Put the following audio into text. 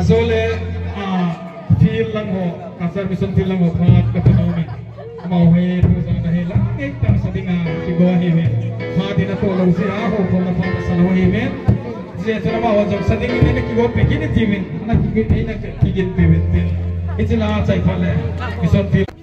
azole a fil lang ho kasar mission fil lang ho phat ka to me mau he tu sa na he lang ek ta sa dinga ki go he me ha dina to lo si a ho ko na pa sa lo he me je to na ma ho jok sa dingi ne ki go pe ki ni ti me na ki ki na ki ki pe pe itila chai phale mission fil